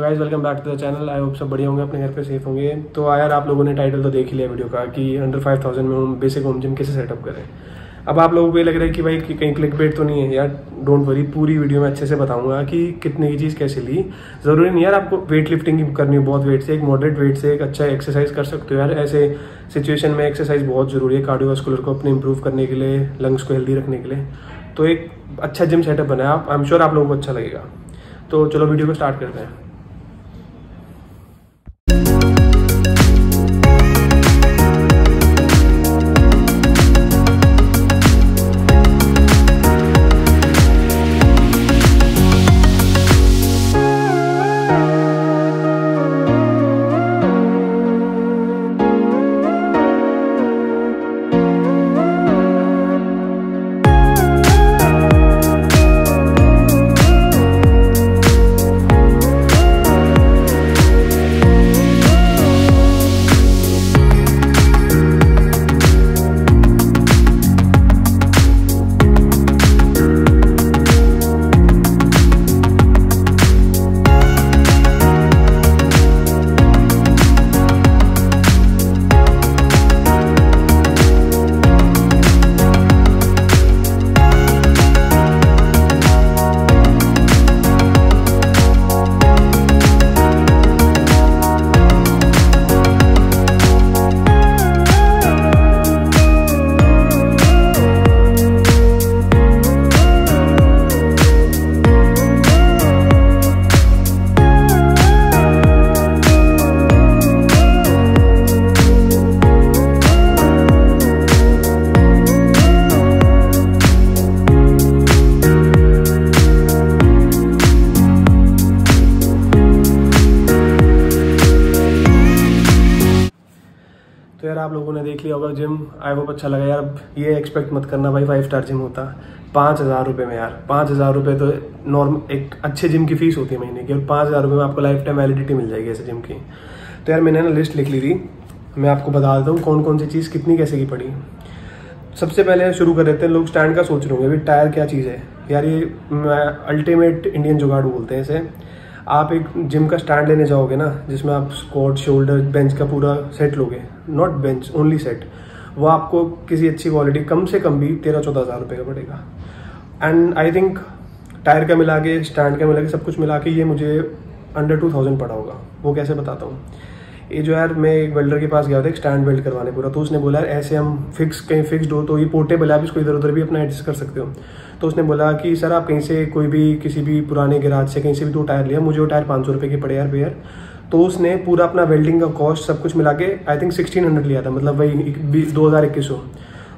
Guys welcome back to the channel I hope सब बढ़िया होंगे, अपने घर पे सेफ़ होंगे। तो यार, आप लोगों ने टाइटल तो देख ही लिया वीडियो का, कि अंडर फाइव थाउज़ेंड में हम बेसिक होम जिम कैसे सेटअप करें। अब आप लोगों को ये लग रहा है कि भाई, कि कहीं क्लिक बेट तो नहीं है। यार डोंट वरी पूरी वीडियो में अच्छे से बताऊँगा कि कितने की चीज़ कैसे ली। ज़रूरी नहीं यार, आपको वेट लिफ्टिंग करनी हो, बहुत वेट से, एक मॉडरेट वेट से एक अच्छा एक्सरसाइज कर सकते हो यार। ऐसे सिचुएशन में एक्सरसाइज बहुत ज़रूरी है कार्डियोवास्कुलर को अपने इंप्रूव करने के लिए लंग्स को हेल्दी रखने के लिए। तो एक अच्छा जिम सेटअप बनाया। आप आई एम श्योर आप लोगों को अच्छा लगेगा। तो चलो वीडियो को स्टार्ट करते हैं। यार आप लोगों ने देख लिया होगा जिम आई होप अच्छा लगा यार। ये एक्सपेक्ट मत करना भाई फाइव स्टार जिम होता। पाँच हज़ार रुपये में यार। पाँच हज़ार रुपये तो नॉर्मल एक अच्छे जिम की फ़ीस होती है महीने की। और पाँच हज़ार रुपये में आपको लाइफ टाइम वैलिडिटी मिल जाएगी ऐसे जिम की। तो यार मैंने ना लिस्ट लिख ली थी। मैं आपको बता देता हूँ कौन कौन सी चीज़ कितनी कैसे की पड़ी। सबसे पहले शुरू कर देते हैं। लोग स्टैंड का सोच रहे होंगे भाई टायर क्या चीज़ है? यार ये अल्टीमेट इंडियन जुगाड़ बोलते हैं इसे। आप एक जिम का स्टैंड लेने जाओगे ना, जिसमें आप स्क्वाट शोल्डर बेंच का पूरा सेट लोगे नॉट बेंच ओनली सेट वो आपको किसी अच्छी क्वालिटी कम से कम भी तेरह चौदह हज़ार रुपये का पड़ेगा। एंड आई थिंक टायर का मिला के स्टैंड का मिला के, सब कुछ मिला के ये मुझे अंडर टू थाउज़ेंड पड़ा होगा, वो कैसे बताता हूँ? ये जो यार, मैं एक वेल्डर के पास गया था, एक स्टैंड वेल्ड करवाने पूरा तो उसने बोला, ऐसे हम फिक्स कहीं फिक्स्ड हो तो ये पोर्टेबल है, आप इसको इधर उधर भी अपना एडजस्ट कर सकते हो। तो उसने बोला कि, सर, आप कहीं से कोई भी, किसी भी पुराने गैराज से, कहीं से भी दो टायर लिया, मुझे वो टायर पाँच सौ रुपये के पड़े यार पेयर तो उसने पूरा अपना वेल्डिंग का कॉस्ट सब कुछ मिला के आई थिंक सिक्सटीन हंड्रेड लिया था मतलब वही बीस दो हज़ार इक्कीस सौ।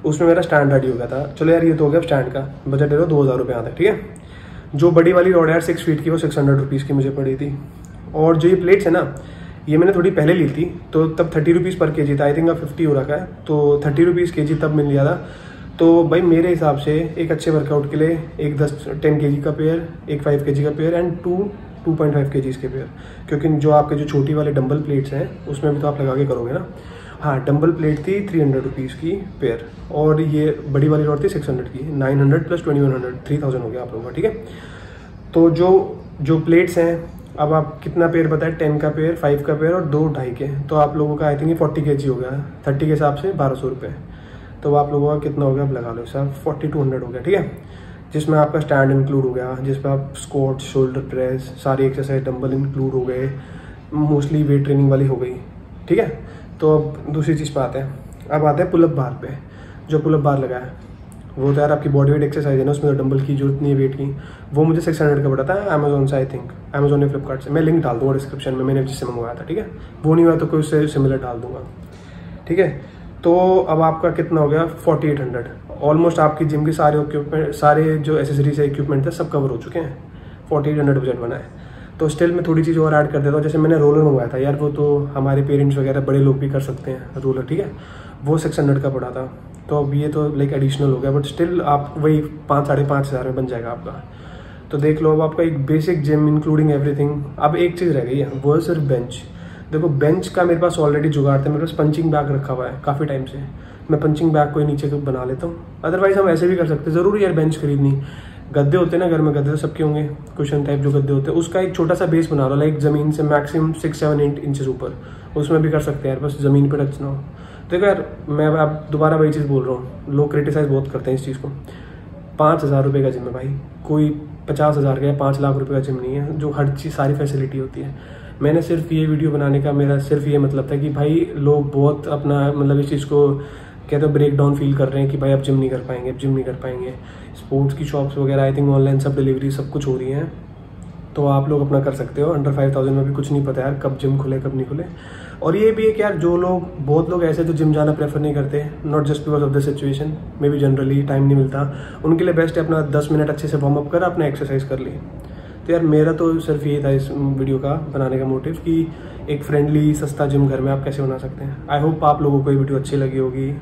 उसमें मेरा स्टैंड रेडी हो गया था। चलो यार, ये तो हो गया स्टैंड का बजट दे दो हज़ार रुपये आता है, ठीक है? जो बड़ी वाली रोड यार सिक्स फीट की, वो सिक्स हंड्रेड रुपीज़ की मुझे पड़ी थी। और जो ये प्लेट्स है ना ये मैंने थोड़ी पहले ली थी तो तब थर्टी रुपीज़ पर के जी था। आई थिंक अब फिफ्टी हो रखा है। तो थर्टी रुपीज़ के जी तब मिल गया था। तो भाई मेरे हिसाब से एक अच्छे वर्कआउट के लिए एक दस टेन के जी का पेयर एक फाइव के जी का pair and two two point five K के पेयर क्योंकि जो आपके जो छोटी वाले डंबल प्लेट्स हैं, उसमें भी तो आप लगा के करोगे ना। हाँ डंबल प्लेट थी थ्री हंड्रेड रुपीज़ की पेयर और ये बड़ी वाली रॉड थी सिक्स हंड्रेड की। Nine hundred plus twenty one hundred three thousand हो गया आप लोगों का, ठीक है? तो जो जो प्लेट्स हैं अब आप कितना पेयर बताए? टेन का पेयर फाइव का पेयर और दो ढाई के तो आप लोगों का आई थिंक फोर्टी के हो गया। थर्टी के हिसाब से बारह सौ रुपये तो आप लोगों का कितना हो गया? आप लगा लो सर फोर्टी टू हंड्रेड हो गया, ठीक है? जिसमें आपका स्टैंड इंक्लूड हो गया, जिसमें आप स्कोट शोल्डर प्रेस सारी एक्सरसाइज डंबल इंक्लूड हो गए। मोस्टली वेट ट्रेनिंग वाली हो गई, ठीक है? तो अब दूसरी चीज़ पर आते हैं। अब आते हैं पुलअप बार पे। जो पुलअप बार लगा है वो तो यार आपकी बॉडी वेट एक्सरसाइज है ना, उसमें तो डंबल की ज़रूरत नहीं है वेट की। वो मुझे सिक्स हंड्रेड का पड़ा था अमेजोन से आई थिंक अमेजोन या फ्लिपकार्ट से। मैं लिंक डाल दूँगा डिस्क्रिप्शन में, मैंने जिससे मंगवाया था, ठीक है? वो नहीं हुआ तो कोई उससे सिमिलर डाल दूँगा। ठीक है? तो अब आपका कितना हो गया? फोर्टी एट हंड्रेड ऑलमोस्ट आपकी जिम के सारे इक्विपमेंट सारे जो एसेसरीज है इक्विपमेंट थे, सब कवर हो चुके हैं। फोर्टी एट हंड्रेड बजट बना है। तो स्टिल मैं थोड़ी चीज़ और ऐड कर देता हूँ। जैसे मैंने रोलर मंगवाया था, यार वो तो हमारे पेरेंट्स वगैरह बड़े लोग भी कर सकते हैं रोलर ठीक है? वो सिक्स हंड्रेड का पड़ा था। तो अब ये तो लाइक एडिशनल हो गया बट स्टिल आप वही पाँच, साढ़े पाँच हज़ार में बन जाएगा आपका। तो देख लो, अब आपका एक बेसिक जिम इंक्लूडिंग एवरीथिंग अब एक चीज़ रह गई है वो है सिर्फ़ बेंच देखो बेंच का मेरे पास ऑलरेडी जुगाड़ था, मेरे पास पंचिंग बैग रखा हुआ है काफ़ी टाइम से। मैं पंचिंग बैग को ही नीचे बना लेता हूँ। अदरवाइज़ हम ऐसे भी कर सकते हैं। ज़रूरी यार बेंच खरीदनी। गद्दे होते हैं ना, घर में गद्दे तो सबके होंगे। क्वेश्चन टाइप जो गद्दे होते हैं, उसका एक छोटा सा बेस बना लो लाइक ज़मीन से maximum six seven eight inches ऊपर। उसमें भी कर सकते हैं यार, बस ज़मीन पर टच ना हो। देखो यार, मैं आप दोबारा वही चीज़ बोल रहा हूँ। लोग क्रिटिसाइज बहुत करते हैं इस चीज़ को। पाँच हज़ार रुपये का जिम है भाई। कोई पचास हज़ार का या पाँच लाख रुपये का जिम नहीं है, जो हर चीज़, सारी फैसिलिटी होती है। मैंने सिर्फ़ ये वीडियो बनाने का मेरा सिर्फ़ ये मतलब था कि भाई, लोग बहुत अपना मतलब इस चीज़ को कहते हैं ब्रेक डाउन फील कर रहे हैं कि भाई अब जिम नहीं कर पाएँगे, अब जिम नहीं कर पाएँगे। स्पोर्ट्स की शॉप्स वगैरह आई थिंक ऑनलाइन सब डिलीवरी सब कुछ हो रही हैं। तो आप लोग अपना कर सकते हो। अंडर फाइव थाउज़ेंड में भी कुछ नहीं पता यार, कब जिम खुले, कब नहीं खुले। और ये भी है कि यार, जो लोग, बहुत लोग ऐसे जो जिम जाना प्रेफर नहीं करते। Not just because of the situation maybe generally time नहीं मिलता। उनके लिए बेस्ट है अपना दस मिनट अच्छे से वार्म अप कर, अपना एक्सरसाइज कर ली। तो यार, मेरा तो सिर्फ़ ये था इस वीडियो का, बनाने का मोटिव कि एक फ्रेंडली सस्ता जिम घर में आप कैसे बना सकते हैं। आई होप आप लोगों को ये वीडियो अच्छी लगी होगी।